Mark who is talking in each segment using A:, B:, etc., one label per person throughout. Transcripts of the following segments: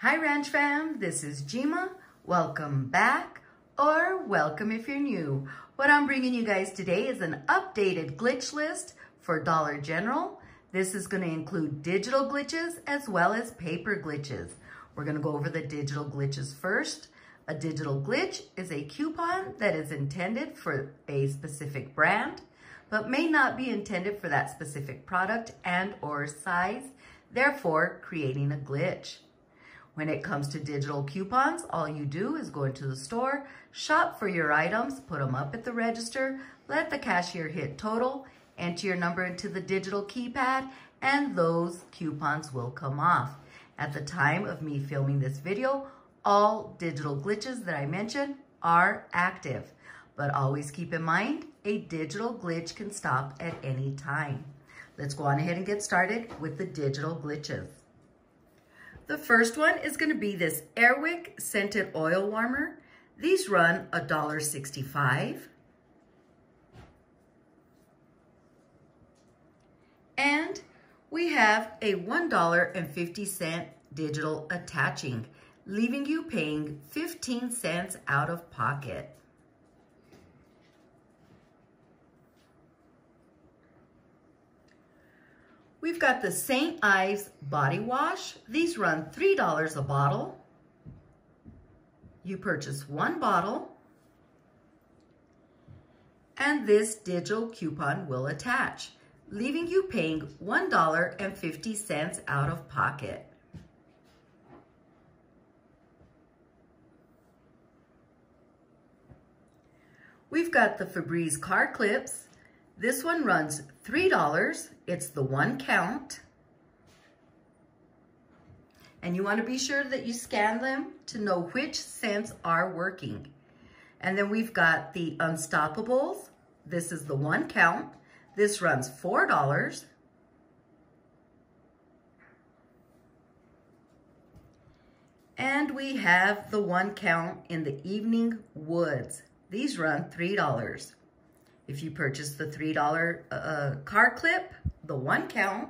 A: Hi Ranch Fam, this is Jima. Welcome back or welcome if you're new. What I'm bringing you guys today is an updated glitch list for Dollar General. This is going to include digital glitches as well as paper glitches. We're going to go over the digital glitches first. A digital glitch is a coupon that is intended for a specific brand, but may not be intended for that specific product and or size, therefore creating a glitch. When it comes to digital coupons, all you do is go into the store, shop for your items, put them up at the register, let the cashier hit total, enter your number into the digital keypad, and those coupons will come off. At the time of me filming this video, all digital glitches that I mentioned are active. But always keep in mind, a digital glitch can stop at any time. Let's go on ahead and get started with the digital glitches. The first one is going to be this Airwick Scented Oil Warmer. These run $1.65. And we have a $1.50 digital attaching, leaving you paying 15 cents out of pocket. We've got the St. Ives Body Wash. These run $3 a bottle. You purchase one bottle, and this digital coupon will attach, leaving you paying $1.50 out of pocket. We've got the Febreze car clips. This one runs $3. It's the one count. And you want to be sure that you scan them to know which scents are working. And then we've got the Unstoppables. This is the one count. This runs $4. And we have the one count in the Evening Woods. These run $3. If you purchase the $3 uh, uh, car clip, the one count,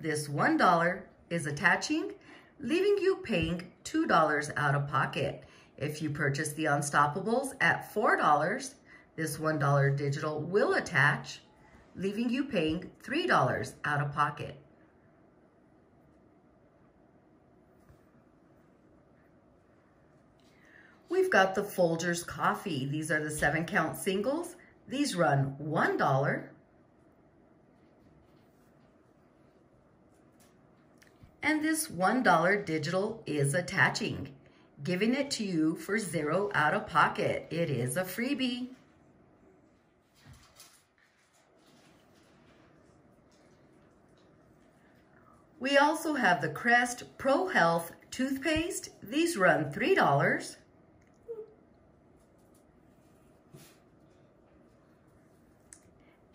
A: this $1 is attaching, leaving you paying $2 out of pocket. If you purchase the Unstoppables at $4, this $1 digital will attach, leaving you paying $3 out of pocket. We've got the Folgers coffee. These are the seven count singles. These run $1. And this $1 digital is attaching, giving it to you for zero out of pocket. It is a freebie. We also have the Crest Pro Health toothpaste. These run $3.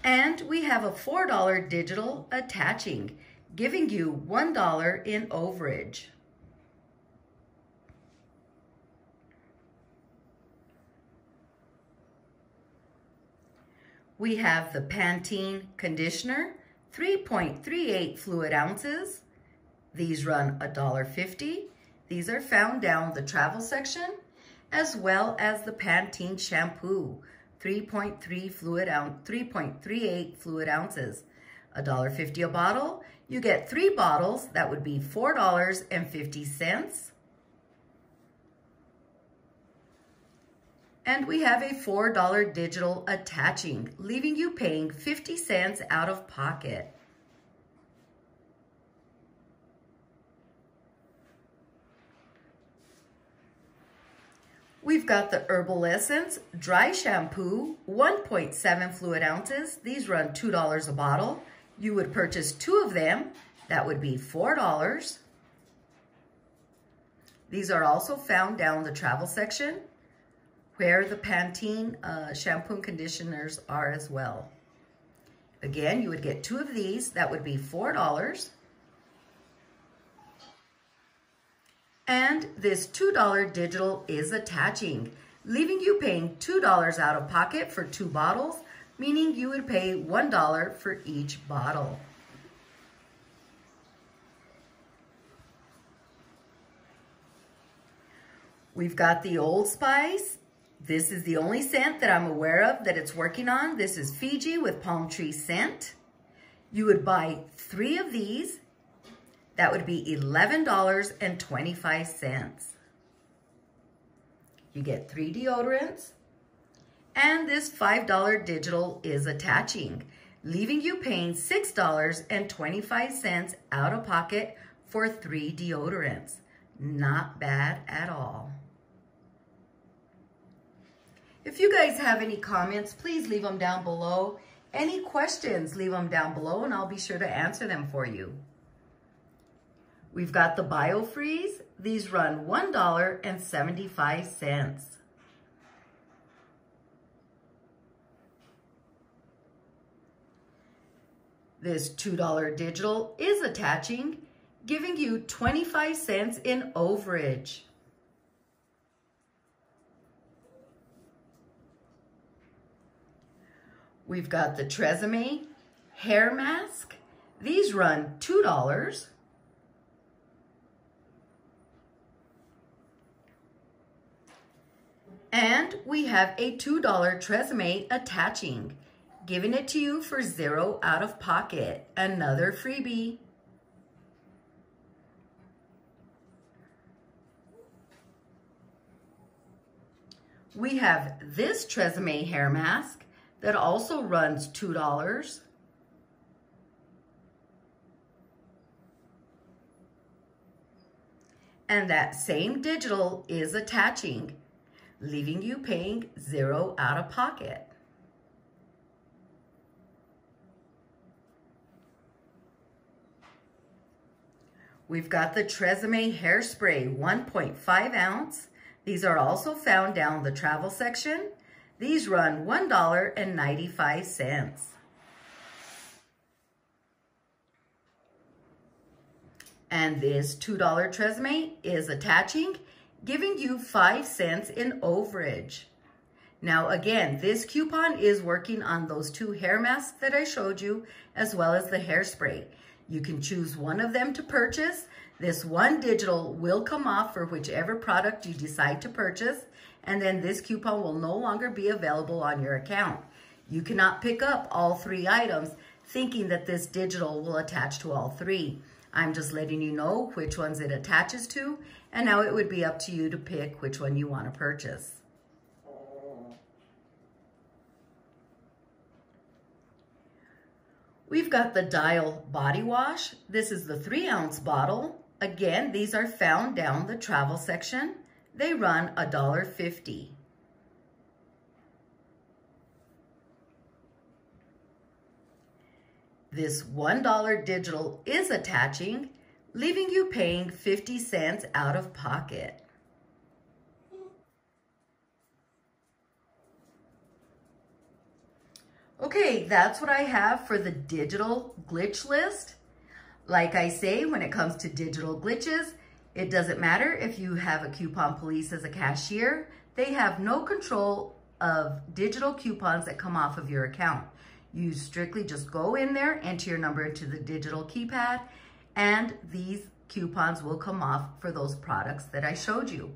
A: And we have a $4 digital attaching, giving you $1 in overage. We have the Pantene conditioner, 3.38 fluid ounces. These run $1.50. These are found down the travel section, as well as the Pantene shampoo, 3.3 fluid ounce, 3.38 fluid ounces. $1.50 a bottle. You get three bottles. That would be $4.50. And we have a $4 digital attaching, leaving you paying 50 cents out of pocket. We've got the Herbal Essence Dry Shampoo, 1.7 fluid ounces. These run $2 a bottle. You would purchase two of them. That would be $4. These are also found down the travel section where the Pantene uh, shampoo and conditioners are as well. Again, you would get two of these. That would be $4. And this $2 digital is attaching, leaving you paying $2 out of pocket for two bottles, meaning you would pay $1 for each bottle. We've got the Old Spice. This is the only scent that I'm aware of that it's working on. This is Fiji with palm tree scent. You would buy three of these. That would be $11.25. You get three deodorants. And this $5 digital is attaching, leaving you paying $6.25 out of pocket for three deodorants. Not bad at all. If you guys have any comments, please leave them down below. Any questions, leave them down below and I'll be sure to answer them for you. We've got the BioFreeze. These run $1.75. This $2 digital is attaching, giving you 25 cents in overage. We've got the Tresemme hair mask. These run $2. And we have a $2 Tresemme attaching, giving it to you for zero out of pocket. Another freebie. We have this Tresemme hair mask that also runs $2. And that same digital is attaching, leaving you paying zero out of pocket. We've got the Tresemme Hairspray 1.5 ounce. These are also found down the travel section these run $1.95. And this $2 Tresemme is attaching, giving you 5 cents in overage. Now again, this coupon is working on those two hair masks that I showed you, as well as the hairspray. You can choose one of them to purchase. This one digital will come off for whichever product you decide to purchase and then this coupon will no longer be available on your account. You cannot pick up all three items thinking that this digital will attach to all three. I'm just letting you know which ones it attaches to, and now it would be up to you to pick which one you want to purchase. We've got the Dial Body Wash. This is the three ounce bottle. Again, these are found down the travel section. They run $1.50. This $1 digital is attaching, leaving you paying 50 cents out of pocket. Okay, that's what I have for the digital glitch list. Like I say, when it comes to digital glitches, it doesn't matter if you have a coupon police as a cashier. They have no control of digital coupons that come off of your account. You strictly just go in there, enter your number into the digital keypad, and these coupons will come off for those products that I showed you.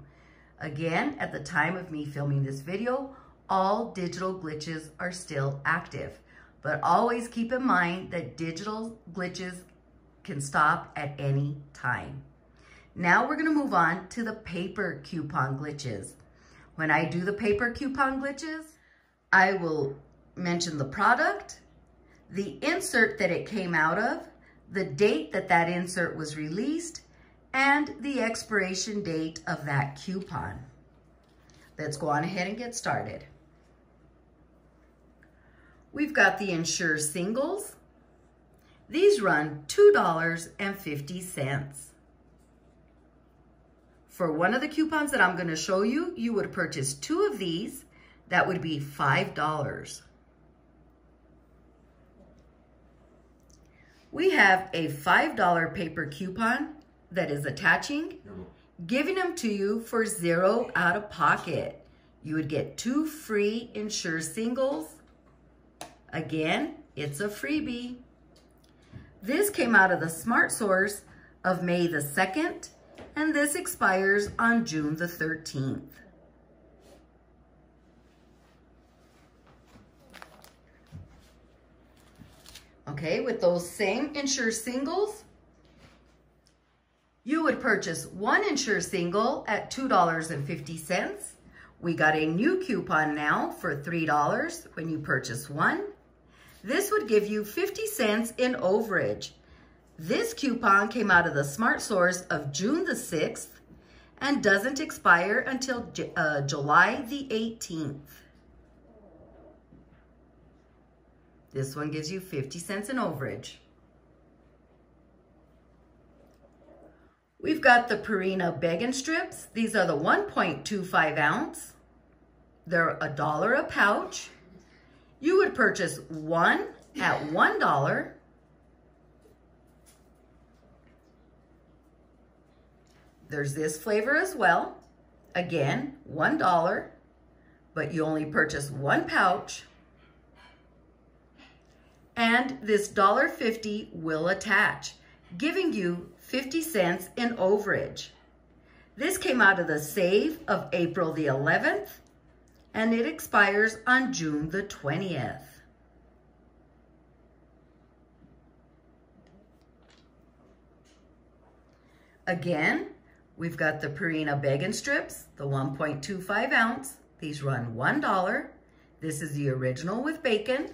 A: Again, at the time of me filming this video, all digital glitches are still active. But always keep in mind that digital glitches can stop at any time. Now we're gonna move on to the paper coupon glitches. When I do the paper coupon glitches, I will mention the product, the insert that it came out of, the date that that insert was released, and the expiration date of that coupon. Let's go on ahead and get started. We've got the Ensure singles. These run $2.50. For one of the coupons that I'm gonna show you, you would purchase two of these. That would be $5. We have a $5 paper coupon that is attaching, giving them to you for zero out of pocket. You would get two free Ensure singles. Again, it's a freebie. This came out of the Smart Source of May the 2nd and this expires on June the 13th. Okay, with those same Ensure singles, you would purchase one Ensure single at $2.50. We got a new coupon now for $3 when you purchase one. This would give you 50 cents in overage. This coupon came out of the Smart Source of June the 6th and doesn't expire until uh, July the 18th. This one gives you 50 cents in overage. We've got the Purina Bacon Strips. These are the 1.25 ounce. They're a dollar a pouch. You would purchase one at $1. There's this flavor as well. Again, $1, but you only purchase one pouch. And this $1.50 will attach, giving you 50 cents in overage. This came out of the save of April the 11th, and it expires on June the 20th. Again, we've got the Purina Bacon Strips, the 1.25 ounce. These run $1. This is the original with bacon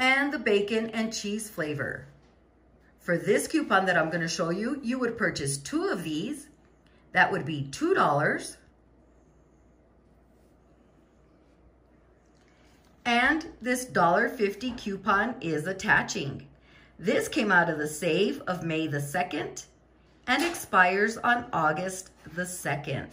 A: and the bacon and cheese flavor. For this coupon that I'm going to show you, you would purchase two of these. That would be $2. And this $1.50 coupon is attaching. This came out of the save of May the 2nd and expires on August the 2nd.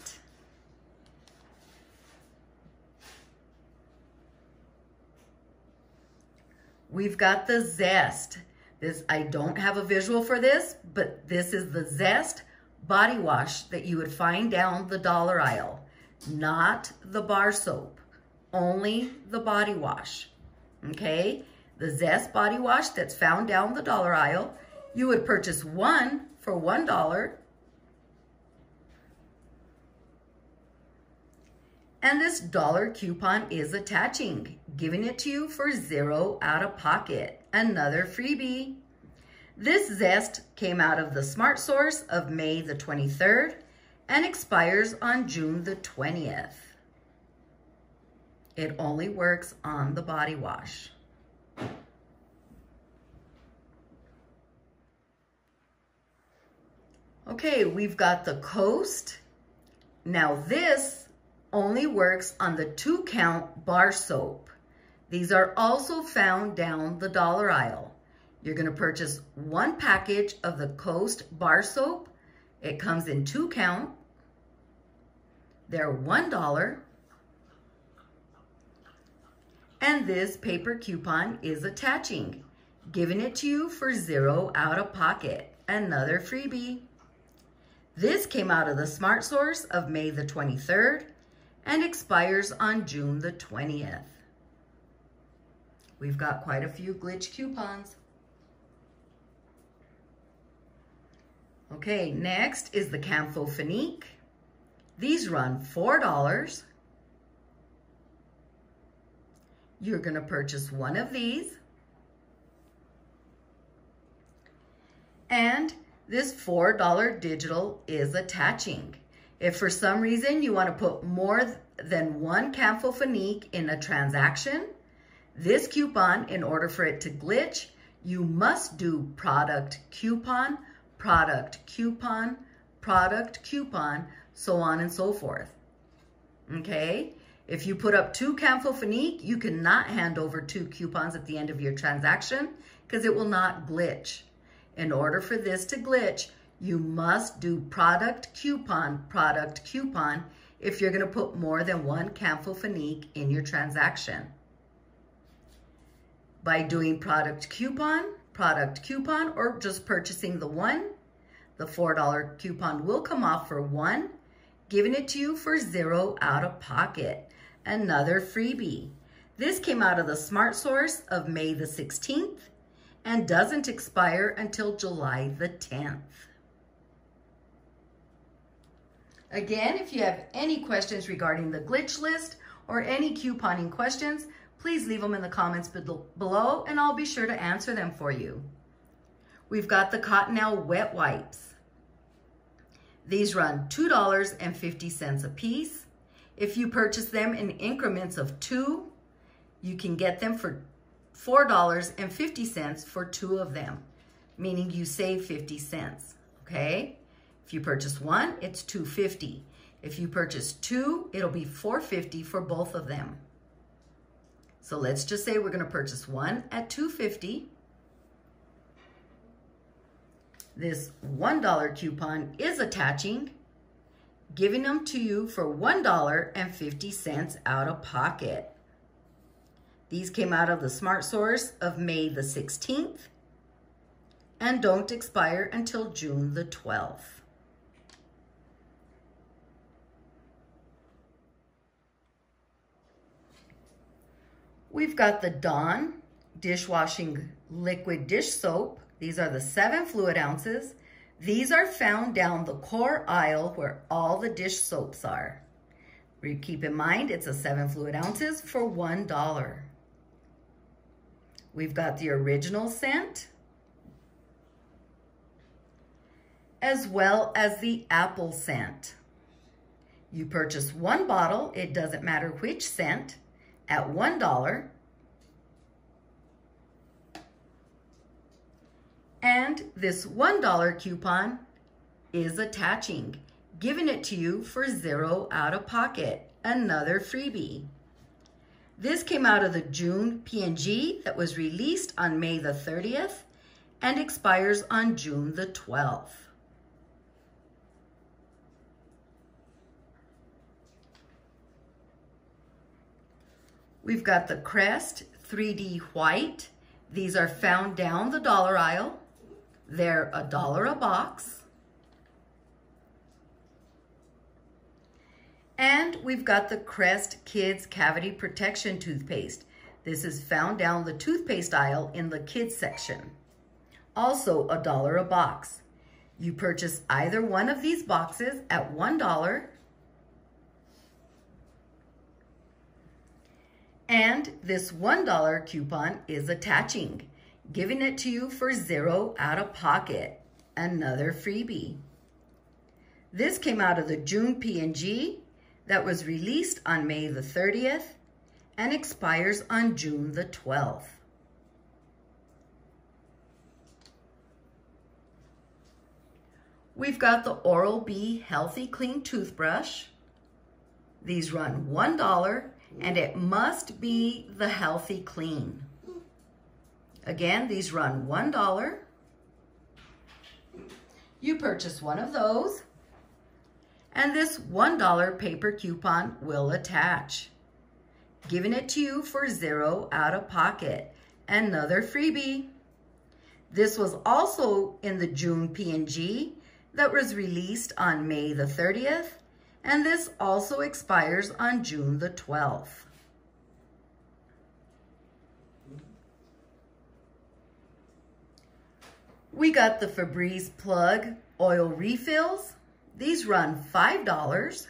A: We've got the Zest. This I don't have a visual for this, but this is the Zest body wash that you would find down the dollar aisle, not the bar soap, only the body wash. Okay? The Zest body wash that's found down the dollar aisle, you would purchase one for $1 And this dollar coupon is attaching, giving it to you for zero out of pocket. Another freebie. This Zest came out of the Smart Source of May the 23rd and expires on June the 20th. It only works on the body wash. Okay, we've got the Coast. Now this only works on the two count bar soap. These are also found down the dollar aisle. You're gonna purchase one package of the Coast bar soap. It comes in two count. They're $1. And this paper coupon is attaching, giving it to you for zero out of pocket. Another freebie. This came out of the Smart Source of May the 23rd and expires on June the 20th. We've got quite a few glitch coupons. Okay, next is the Campho-Phenique. These run $4. You're gonna purchase one of these. And this $4 digital is attaching. If for some reason you want to put more than one Campho-Phenique in a transaction, this coupon, in order for it to glitch, you must do product coupon, product coupon, product coupon, so on and so forth. Okay? If you put up two Campho-Phenique, you cannot hand over two coupons at the end of your transaction because it will not glitch. In order for this to glitch, you must do product coupon, product coupon, if you're gonna put more than one Campho-Phenique in your transaction. By doing product coupon, product coupon, or just purchasing the one, the $4 coupon will come off for one, giving it to you for zero out of pocket. Another freebie. This came out of the Smart Source of May the 16th and doesn't expire until July the 10th. Again, if you have any questions regarding the glitch list or any couponing questions, please leave them in the comments below and I'll be sure to answer them for you. We've got the Cottonelle wet wipes. These run $2.50 a piece. If you purchase them in increments of two, you can get them for $4.50 for two of them, meaning you save 50 cents, okay? If you purchase one, it's 250. If you purchase two, it'll be 450 for both of them. So let's just say we're gonna purchase one at 250. This $1 coupon is attaching, giving them to you for $1.50 out of pocket. These came out of the Smart Source of May the 16th and don't expire until June the 12th. We've got the Dawn dishwashing liquid dish soap. These are the seven fluid ounces. These are found down the core aisle where all the dish soaps are. Keep in mind, it's a seven fluid ounces for $1. We've got the original scent, as well as the apple scent. You purchase one bottle, it doesn't matter which scent, at $1. And this $1 coupon is attaching, giving it to you for zero out of pocket, another freebie. This came out of the June P&G that was released on May the 30th and expires on June the 12th. We've got the Crest 3D White. These are found down the dollar aisle. They're a dollar a box. And we've got the Crest Kids Cavity Protection Toothpaste. This is found down the toothpaste aisle in the kids section. Also a dollar a box. You purchase either one of these boxes at $1 And this $1 coupon is attaching, giving it to you for zero out of pocket, another freebie. This came out of the June P&G that was released on May the 30th and expires on June the 12th. We've got the Oral-B Healthy Clean Toothbrush. These run $1 and it must be the healthy clean. Again, these run $1. You purchase one of those, and this $1 paper coupon will attach, giving it to you for zero out of pocket. Another freebie. This was also in the June P&G that was released on May the 30th and this also expires on June the 12th. We got the Febreze Plug oil refills. These run $5.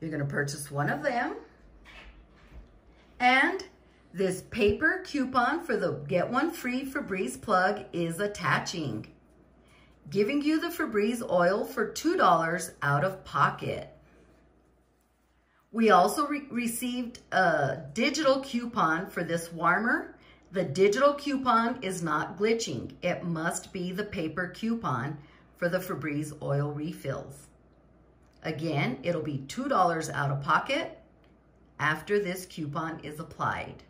A: You're gonna purchase one of them. And this paper coupon for the get one free Febreze plug is attaching giving you the Febreze oil for $2 out of pocket. We also re received a digital coupon for this warmer. The digital coupon is not glitching. It must be the paper coupon for the Febreze oil refills. Again, it'll be $2 out of pocket after this coupon is applied.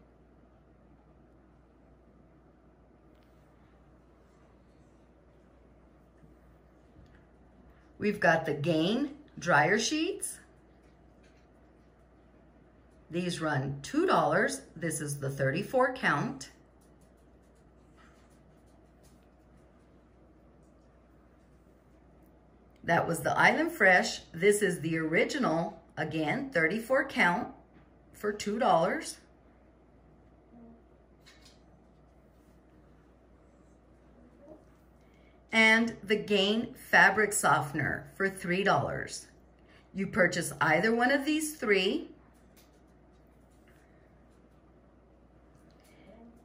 A: We've got the Gain dryer sheets. These run $2. This is the 34 count. That was the Island Fresh. This is the original, again, 34 count for $2. And the Gain Fabric Softener for $3. You purchase either one of these three,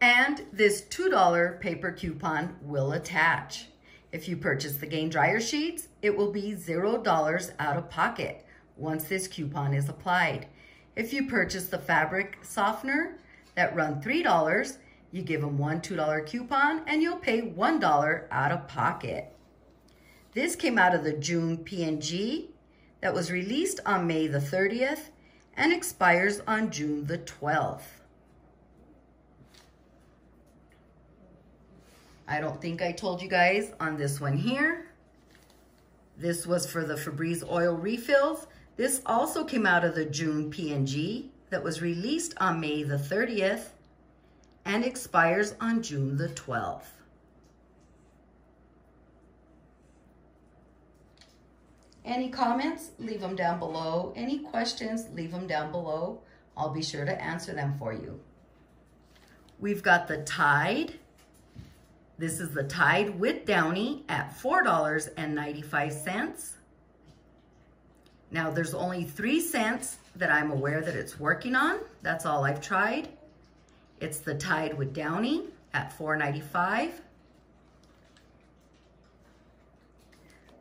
A: and this $2 paper coupon will attach. If you purchase the Gain dryer sheets, it will be $0 out of pocket once this coupon is applied. If you purchase the fabric softener that run $3, you give them one $2 coupon and you'll pay $1 out of pocket. This came out of the June P&G that was released on May the 30th and expires on June the 12th. I don't think I told you guys on this one here. This was for the Febreze oil refills. This also came out of the June P&G that was released on May the 30th and expires on June the 12th. Any comments? Leave them down below. Any questions? Leave them down below. I'll be sure to answer them for you. We've got the Tide. This is the Tide with Downy at $4.95. Now there's only three scents that I'm aware that it's working on. That's all I've tried. It's the Tide with Downy at $4.95.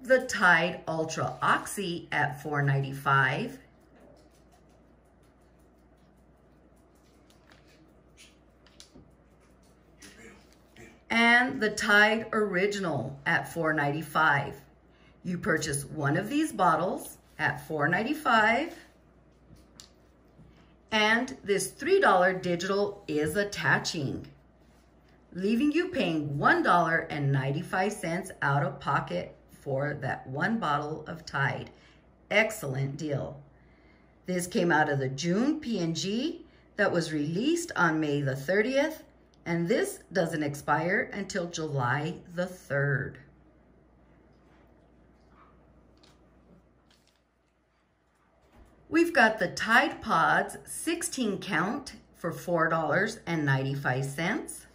A: The Tide Ultra Oxy at $4.95. And the Tide Original at $4.95. You purchase one of these bottles at $4.95 and this $3 digital is attaching, leaving you paying $1.95 out of pocket for that one bottle of Tide. Excellent deal. This came out of the June P&G that was released on May the 30th, and this doesn't expire until July the 3rd. We've got the Tide Pods 16 count for $4.95.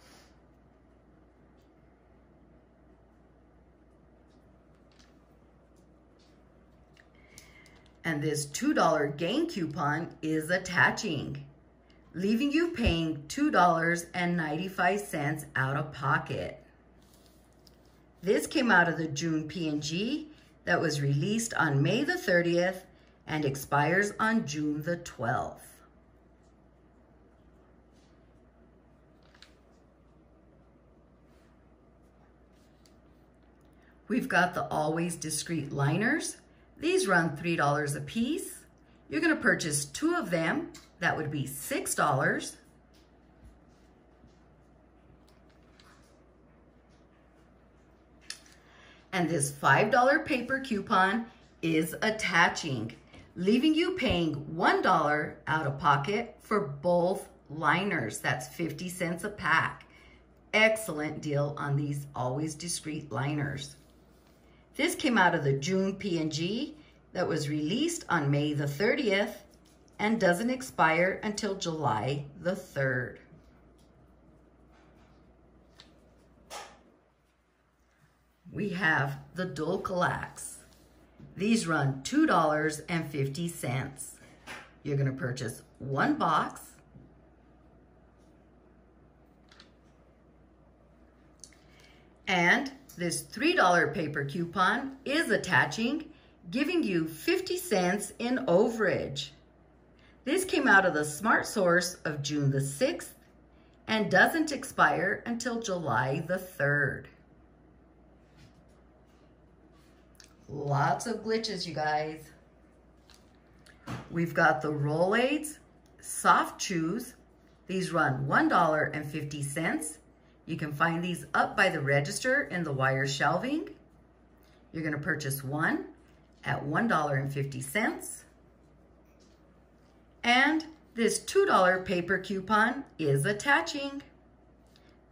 A: And this $2 gain coupon is attaching, leaving you paying $2.95 out of pocket. This came out of the June P&G that was released on May the 30th and expires on June the 12th. We've got the Always Discreet liners. These run $3 a piece. You're gonna purchase two of them. That would be $6. And this $5 paper coupon is attaching leaving you paying $1 out of pocket for both liners. That's 50 cents a pack. Excellent deal on these Always Discreet liners. This came out of the June P&G that was released on May the 30th and doesn't expire until July the 3rd. We have the Dulcolax. These run $2.50. You're gonna purchase one box. And this $3 paper coupon is attaching, giving you 50 cents in overage. This came out of the Smart Source of June the 6th and doesn't expire until July the 3rd. Lots of glitches, you guys. We've got the Rolaids Soft Chews. These run $1.50. You can find these up by the register in the wire shelving. You're gonna purchase one at $1.50. And this $2 paper coupon is attaching.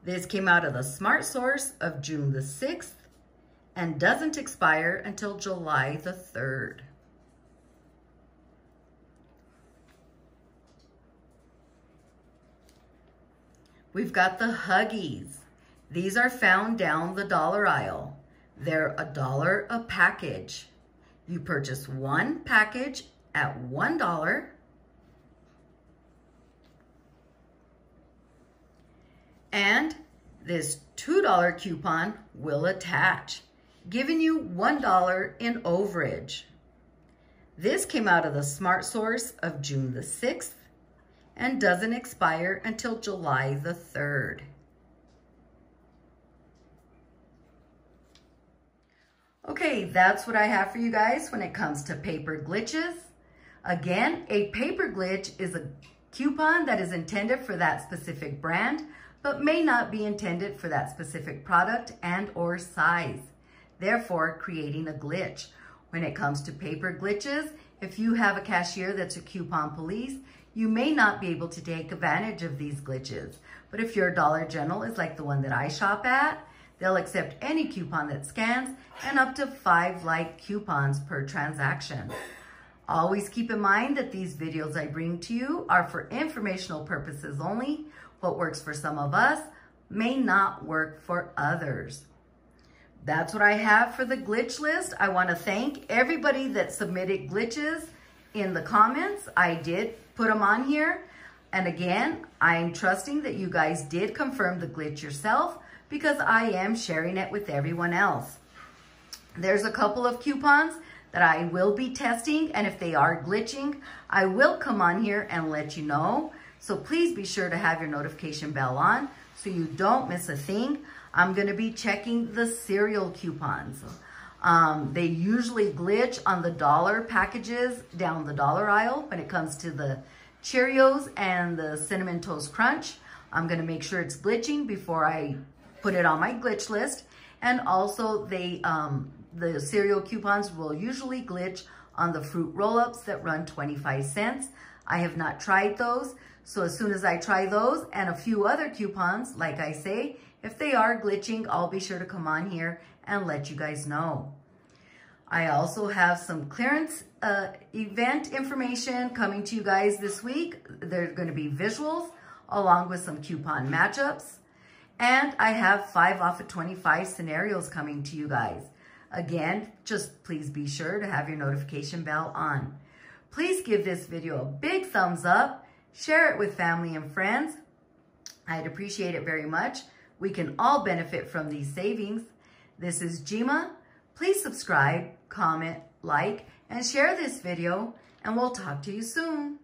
A: This came out of the Smart Source of June the 6th and doesn't expire until July the 3rd. We've got the Huggies. These are found down the dollar aisle. They're a dollar a package. You purchase one package at $1 and this $2 coupon will attach, giving you $1 in overage. This came out of the Smart Source of June the 6th and doesn't expire until July the 3rd. Okay, that's what I have for you guys when it comes to paper glitches. Again, a paper glitch is a coupon that is intended for that specific brand, but may not be intended for that specific product and or size, therefore creating a glitch. When it comes to paper glitches, if you have a cashier that's a coupon police, you may not be able to take advantage of these glitches. But if your Dollar General is like the one that I shop at, They'll accept any coupon that scans and up to five like coupons per transaction. Always keep in mind that these videos I bring to you are for informational purposes only. What works for some of us may not work for others. That's what I have for the glitch list. I want to thank everybody that submitted glitches in the comments. I did put them on here. And again, I'm trusting that you guys did confirm the glitch yourself because I am sharing it with everyone else. There's a couple of coupons that I will be testing, and if they are glitching, I will come on here and let you know. So please be sure to have your notification bell on so you don't miss a thing. I'm gonna be checking the cereal coupons. Um, they usually glitch on the dollar packages down the dollar aisle when it comes to the Cheerios and the Cinnamon Toast Crunch. I'm gonna make sure it's glitching before I put it on my glitch list. And also they, um, the cereal coupons will usually glitch on the fruit roll-ups that run 25 cents. I have not tried those. So as soon as I try those and a few other coupons, like I say, if they are glitching, I'll be sure to come on here and let you guys know. I also have some clearance uh, event information coming to you guys this week. There's going to be visuals along with some coupon matchups. And I have five off of 25 scenarios coming to you guys. Again, just please be sure to have your notification bell on. Please give this video a big thumbs up, share it with family and friends. I'd appreciate it very much. We can all benefit from these savings. This is Jima. Please subscribe, comment, like, and share this video, and we'll talk to you soon.